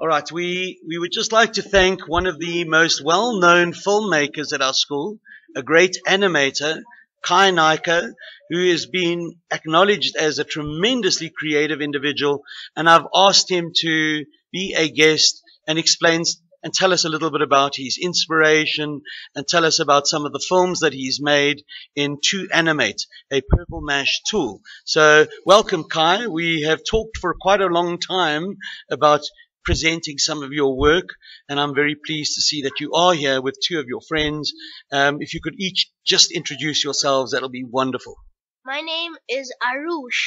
All right, we, we would just like to thank one of the most well known filmmakers at our school, a great animator, Khai Naicker, who has been acknowledged as a tremendously creative individual. And I've asked him to be a guest and explain and tell us a little bit about his inspiration and tell us about some of the films that he's made in 2Animate, a Purple Mash tool. So welcome, Khai. We have talked for quite a long time about presenting some of your work, and I'm very pleased to see that you are here with two of your friends. Um, if you could each just introduce yourselves, that'll be wonderful. My name is Arush.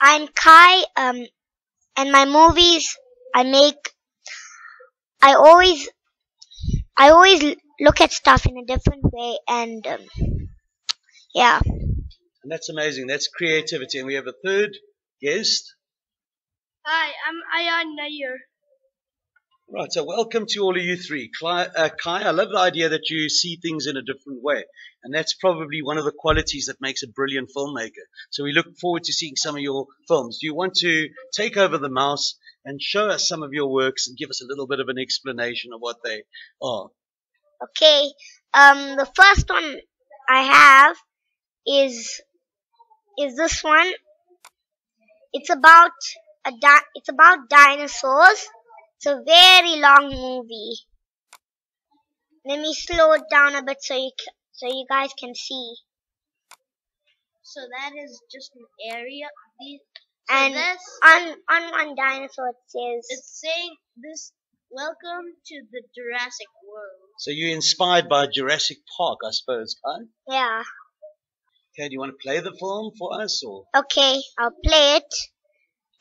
I'm Khai, um, and my movies I make I always I always look at stuff in a different way and um, yeah. And that's amazing. That's creativity. And we have a third guest. Hi, I'm Ayan Nair. Right, so welcome to all of you three. Khai, uh, Khai, I love the idea that you see things in a different way. And that's probably one of the qualities that makes a brilliant filmmaker. So we look forward to seeing some of your films. Do you want to take over the mouse and show us some of your works and give us a little bit of an explanation of what they are. Okay, um, the first one I have is is this one. It's about a di- it's about dinosaurs. It's a very long movie. Let me slow it down a bit so you c- so you guys can see. So that is just an area. These And this on on one dinosaur it says it's saying this. Welcome to the Jurassic World. So you're inspired by Jurassic Park, I suppose, Khai? yeah. Okay, do you want to play the film for us or? Okay, I'll play it.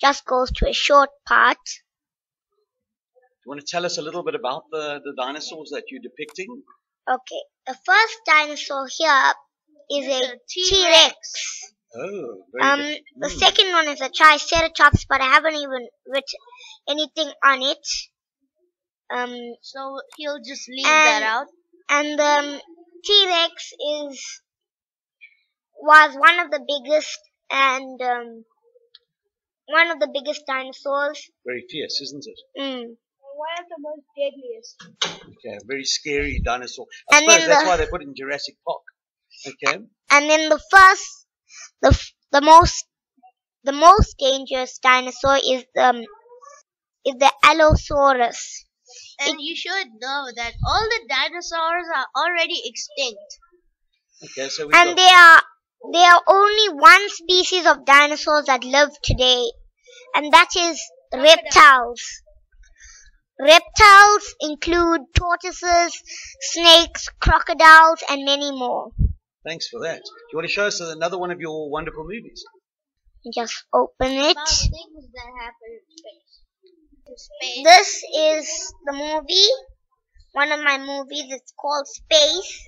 Just goes to a short part. Do you want to tell us a little bit about the, the dinosaurs that you're depicting? Okay, the first dinosaur here is It's a a T-Rex. Oh, very Um, good. the Mm. second one is a Triceratops, but I haven't even written anything on it. Um, So he'll just leave And- that out. and um, T-Rex is was one of the biggest and um, one of the biggest dinosaurs. Very fierce, isn't it? Mm. One of the most deadliest. Okay, very scary dinosaur. I And suppose then that's the- why they put it in Jurassic Park. Okay. And then the first, the the most, the most dangerous dinosaur is um is the Allosaurus. And you should know that all the dinosaurs are already extinct. Okay, so we And got there are there are only one species of dinosaurs that live today, and that is reptiles. Reptiles include tortoises, snakes, crocodiles, and many more. thanks for that. Do you want to show us another one of your wonderful movies? Just open it. About things that happen in space. In space. This is the movie, one of my movies. It's called Space.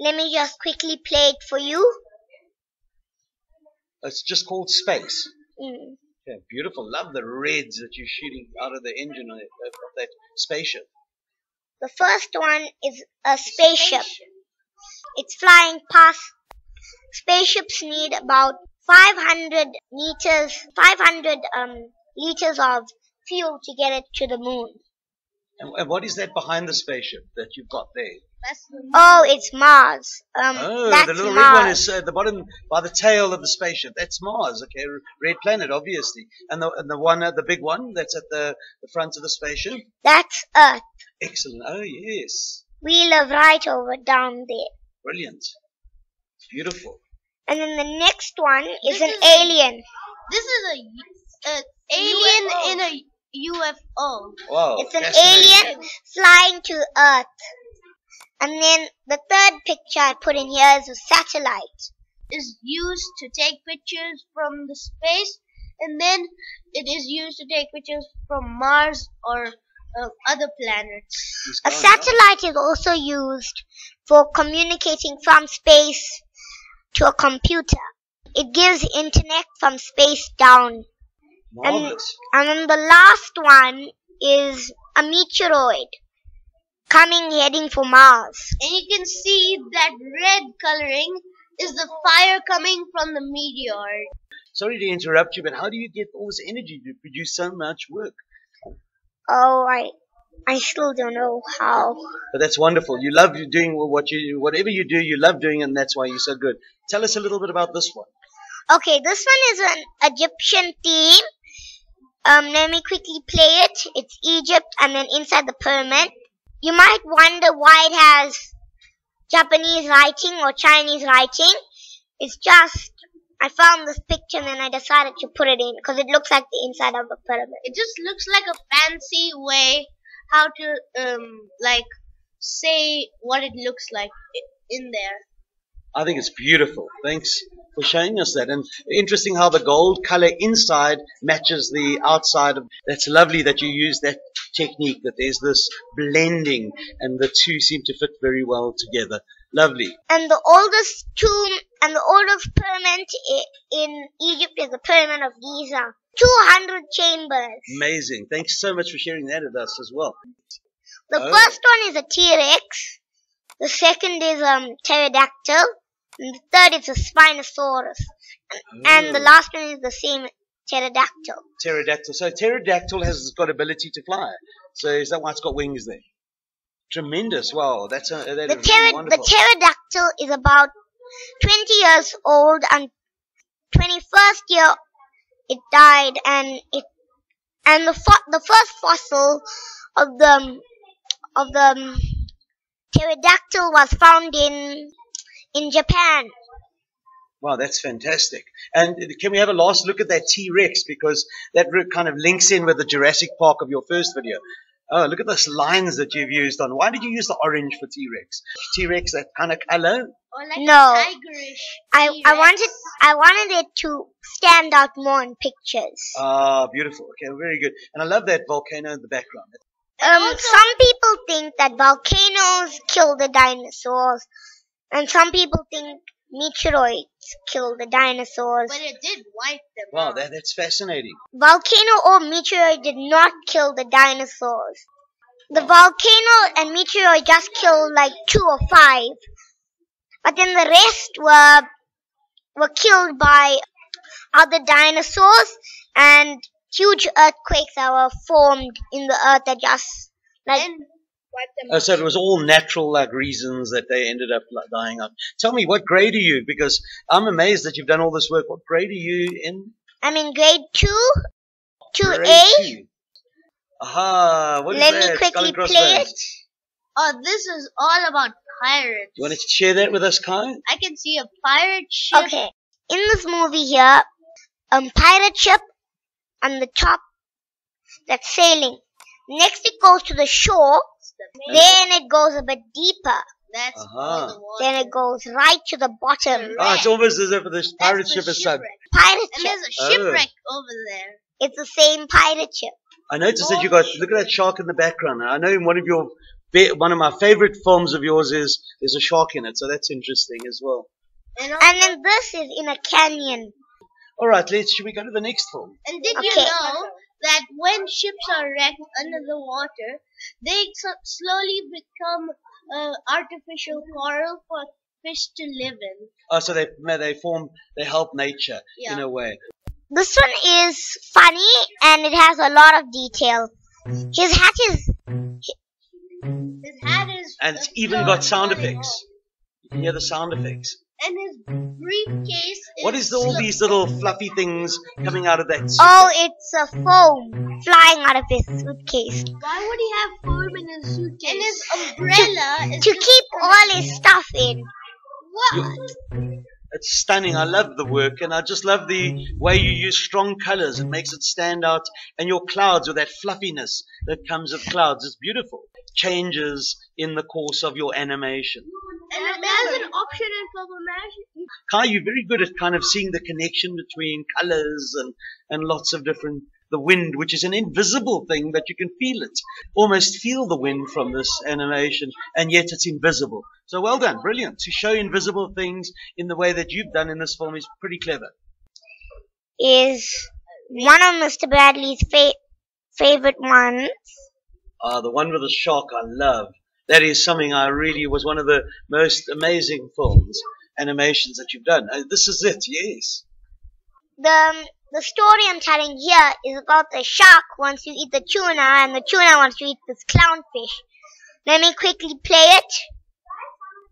Let me just quickly play it for you. It's just called Space. Mm. Yeah, beautiful. Love the reds that you're shooting out of the engine of of that spaceship. The first one is a spaceship. It's flying past. Spaceships need about 500 meters, 500 um, liters of fuel to get it to the moon. And, and what is that behind the spaceship that you've got there? That's the Oh, it's Mars. Um, Oh, that's the little Mars. red one is at the bottom by the tail of the spaceship. That's Mars. Okay, red planet, obviously. And the and the one, uh, the big one that's at the, the front of the spaceship. That's Earth. Excellent. Oh yes, We live right over down there. brilliant. It's Beautiful. And then the next one is This an is a- alien. This is a, a alien in a UFO. Wow. It's an alien flying to Earth. And then the third picture I put in here is a satellite. Is used to take pictures from the space, and then it is used to take pictures from Mars or uh, other planets. A satellite is also used for communicating from space to a computer. It gives internet from space down. Marvelous. And then the last one is a meteoroid coming heading for Mars. And you can see that red coloring is the fire coming from the meteor. Sorry to interrupt you, but how do you get all this energy to produce so much work? Oh, I, I still don't know how. But that's wonderful. You love doing what you, whatever you do, you love doing, and that's why you're so good. Tell us a little bit about this one. Okay, this one is an Egyptian theme. Um, let me quickly play it. It's Egypt and then inside the pyramid. You might wonder why it has Japanese writing or Chinese writing. It's just, I found this picture and I decided to put it in because it looks like the inside of a pyramid. It just looks like a fancy way how to um like say what it looks like in there. I think it's beautiful. Thanks for showing us that. And interesting how the gold color inside matches the outside. Of, that's lovely that you use that technique, that there's this blending and the two seem to fit very well together. Lovely. And the oldest tomb and the oldest pyramid in Egypt is the Pyramid of Giza. 200 chambers. Amazing. Thanks so much for sharing that with us as well. The Oh. first one is a T-Rex. The second is um pterodactyl. And the third is a Spinosaurus. And the Oh. last one is the same pterodactyl. Pterodactyl. So pterodactyl has got ability to fly. So is that why it's got wings there? Tremendous. Wow. That's a, that The, is really pter- the pterodactyl is about 20 years old and 21st year it died and it and the fo- the first fossil of the of the pterodactyl was found in in Japan. Wow, that's fantastic. And can we have a last look at that T-Rex because that kind of links in with the Jurassic Park of your first video. Oh, look at those lines that you've used on. Why did you use the orange for T-Rex? T-Rex, that kind of color? Or like No. I, tigerish. I I T-Rex. wanted I wanted it to stand out more in pictures. Ah, beautiful. Okay, very good. And I love that volcano in the background. Um, some people think that volcanoes kill the dinosaurs, and some people think meteoroids killed the dinosaurs. But it did wipe them Wow, out. that, that's fascinating. Volcano or meteoroid did not kill the dinosaurs. The volcano and meteoroid just killed like two or five, but then the rest were were killed by other dinosaurs and huge earthquakes that were formed in the earth that just like and wipe Oh, so it was all natural like reasons that they ended up like, dying out. Tell me, what grade are you? Because I'm amazed that you've done all this work. What grade are you in? I'm in grade two, two Grade A. two. Aha, what is Let me that? Skull quickly play it. Oh, this is all about pirates. You want to share that with us, Khai? I can see a pirate ship. Okay, in this movie here, um, pirate ship on the top that's sailing. Next, it goes to the shore. Then it goes a bit deeper. That's Uh-huh. the water. Then it goes right to the bottom. Ah, it's almost as if this pirate That's the ship is sunk. shipwreck. Pirate And there's a Oh. shipwreck over there. It's the same pirate ship. I noticed that you got look at that shark in the background. I know in one of your one of my favorite films of yours is there's a shark in it, so that's interesting as well. And, And then this is in a canyon. All right, let's should we go to the next film? and did you know that when ships are wrecked under the water, they slowly become uh, artificial coral for fish to live in? Oh, so they they form they help nature in a way. This one is funny and it has a lot of detail. His hat is His hat is. And it's even got sound effects. You can hear the sound effects. And his briefcase is. What is all slo- these little fluffy things coming out of that? suit? oh, it's a foam flying out of his suitcase Why would he have foam in his suitcase? And his umbrella is to keep all his stuff in. What? It's stunning. I love the work, and I just love the way you use strong colors. It makes it stand out, and your clouds with that fluffiness that comes with clouds is beautiful. Changes in the course of your animation. And there's an option in Filmation. Khai, you're very good at kind of seeing the connection between colors and, and lots of different. The wind, which is an invisible thing, but you can feel it. Almost feel the wind from this animation, and yet it's invisible. So well done, brilliant. To show invisible things in the way that you've done in this film is pretty clever. Is one of Mr. Bradley's fa- favorite ones. Ah, the one with the shark I love. That is something I really was one of the most amazing films, animations that you've done. Uh, this is it, yes. the the story I'm telling here is about the shark wants to eat the tuna and the tuna wants to eat this clownfish. Let me quickly play it.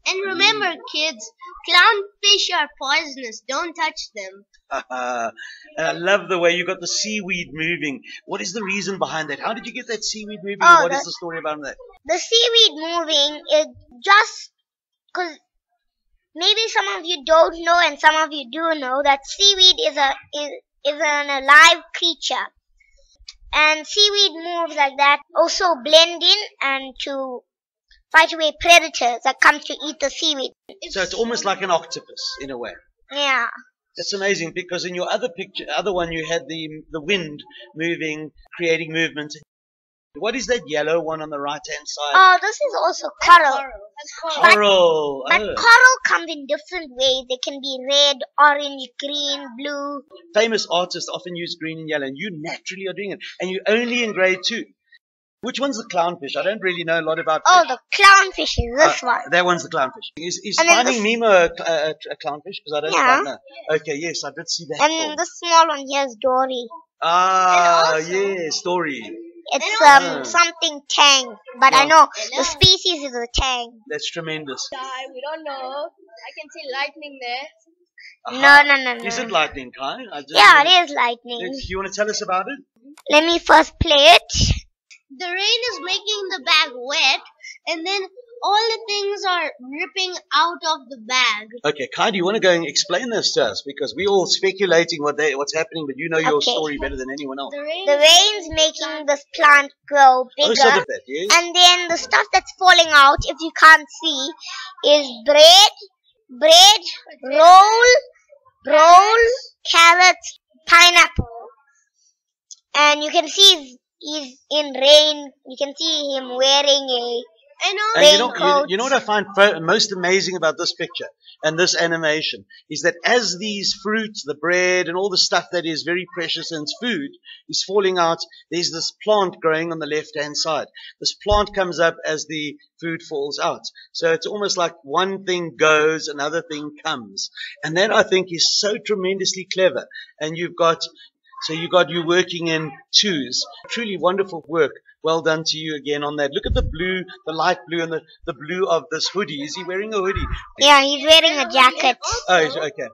And remember, kids, clownfish are poisonous. Don't touch them. and I love the way you got the seaweed moving. What is the reason behind that? How did you get that seaweed moving? Oh, and what is the story about that? The seaweed moving is just because maybe some of you don't know and some of you do know that seaweed is a is, is an alive creature. And seaweed moves like that also blend in and to fight away predators that come to eat the seaweed. So it's almost like an octopus in a way. Yeah. That's amazing because in your other picture, other one, you had the the wind moving, creating movement. What is that yellow one on the right hand side? Oh, this is also coral. That's coral. Coral. But Oh. coral comes in different ways. They can be red, orange, green, blue. Famous artists often use green and yellow, and you naturally are doing it. And you're only in grade two. Which one's the clownfish? I don't really know a lot about. Oh, fish. the clownfish is this Uh, one. That one's the clownfish. Is, is And Finding the- Nemo a, cl- a, a clownfish? Because I don't Yeah. know. Okay, yes, I did see that. And film. the small one here is Dory. ah, and also- yeah, story. It's um also- something tang, but I know the species is a tang. That's tremendous. Sky, we don't know. I can see lightning there. No, no, no, no. Is it lightning, Khai? I just Yeah, it is lightning. Do you want to tell us about it? Let me first play it. The rain is making the bag wet, and then all the things are ripping out of the bag. Okay, Khai, do you want to go and explain this to us? Because we're all speculating what they, what's happening, but you know your Okay. story better than anyone else. The rain. The rain's making this plant grow Oh, bigger. so did that, yes? And then the stuff that's falling out, if you can't see, is bread, bread, roll, roll, carrots, pineapple. And you can see he's, he's in rain. You can see him wearing a and all And you know, you, you know what I find most amazing about this picture and this animation is that as these fruits, the bread, and all the stuff that is very precious and food is falling out, there's this plant growing on the left hand side. This plant comes up as the food falls out. So it's almost like one thing goes, another thing comes. And that I think is so tremendously clever. And you've got so you've got you working in twos. Truly wonderful work. Well done to you again on that. Look at the blue, the light blue, and the, the blue of this hoodie. Is he wearing a hoodie? Yeah, he's wearing a jacket. Oh, okay.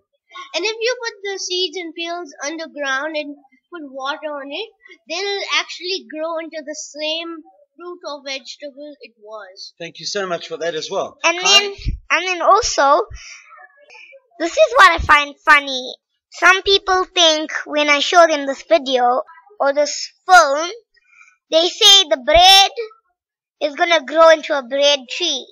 And if you put the seeds and peels underground and put water on it, they'll actually grow into the same fruit or vegetable it was. Thank you so much for that as well. And Khai? then, and then also, this is what I find funny. Some people think when I show them this video or this film, they say the bread is gonna grow into a bread tree.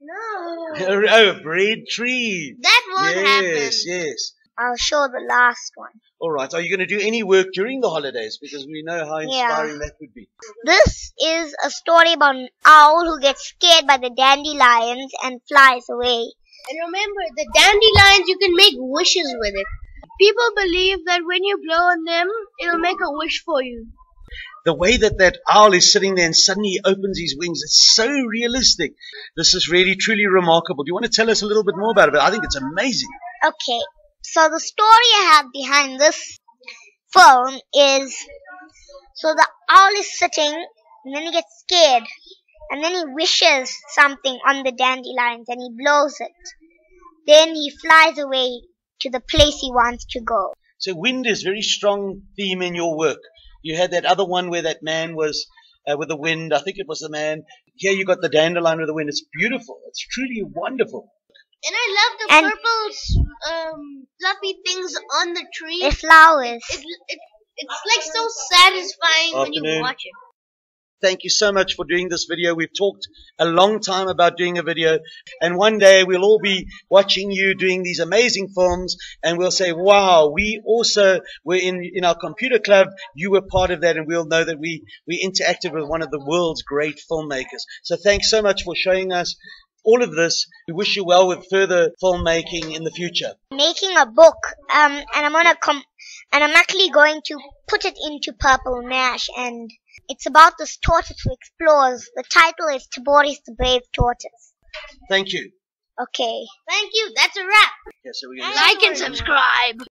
No. oh, a bread tree. That won't happen. Yes, yes. I'll show the last one. All right. Are you going to do any work during the holidays? Because we know how inspiring that would be. This is a story about an owl who gets scared by the dandelions and flies away. And remember, the dandelions, you can make wishes with it. People believe that when you blow on them, it'll make a wish for you. The way that that owl is sitting there and suddenly he opens his wings, it's so realistic. This is really, truly remarkable. Do you want to tell us a little bit more about it? I think it's amazing. Okay, so the story I have behind this film is so the owl is sitting and then he gets scared and then he wishes something on the dandelions and he blows it. Then he flies away to the place he wants to go. So wind is very strong theme in your work. You had that other one where that man was uh, with the wind. I think it was the man. Here you got the dandelion with the wind. It's beautiful. It's truly wonderful. And I love the And- purple, um, fluffy things on the tree. The flowers. It, it, it's like so satisfying when you watch it. Thank you so much for doing this video. We've talked a long time about doing a video and one day we'll all be watching you doing these amazing films and we'll say, wow, we also were in, in our computer club. You were part of that and we'll know that we, we interacted with one of the world's great filmmakers. So thanks so much for showing us all of this. We wish you well with further filmmaking in the future. making a book, um, and I'm gonna com- and I'm actually going to put it into Purple Mash, and it's about this tortoise who explores. The title is Taboris the Brave Tortoise. Thank you. Okay. Thank you. That's a wrap. So we're gonna Like and subscribe.